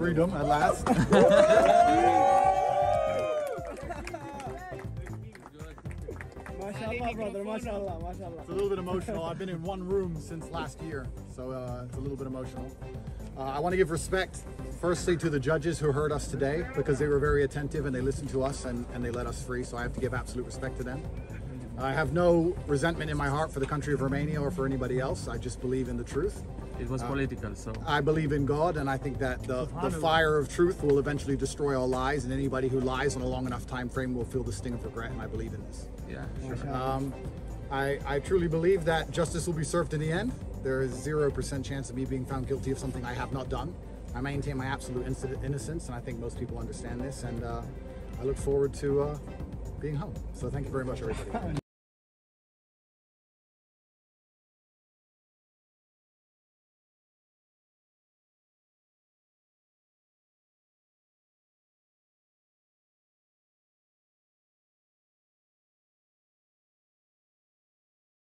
freedom at last. MashaAllah, brother. MashaAllah. MashaAllah. It's a little bit emotional. I've been in one room since last year, so uh, it's a little bit emotional. Uh, I want to give respect, firstly, to the judges who heard us today because they were very attentive and they listened to us and, and they let us free. So I have to give absolute respect to them. I have no resentment in my heart for the country of Romania or for anybody else. I just believe in the truth. It was political, so I believe in God, and I think that the, the fire of truth will eventually destroy all lies, and anybody who lies on a long enough time frame will feel the sting of regret. And I believe in this. yeah, sure. Um, I, I truly believe that justice will be served in the end. There is zero percent chance of me being found guilty of something I have not done. I maintain my absolute innocence, and I think most people understand this. And uh, I look forward to uh, being home. So thank you very much, everybody.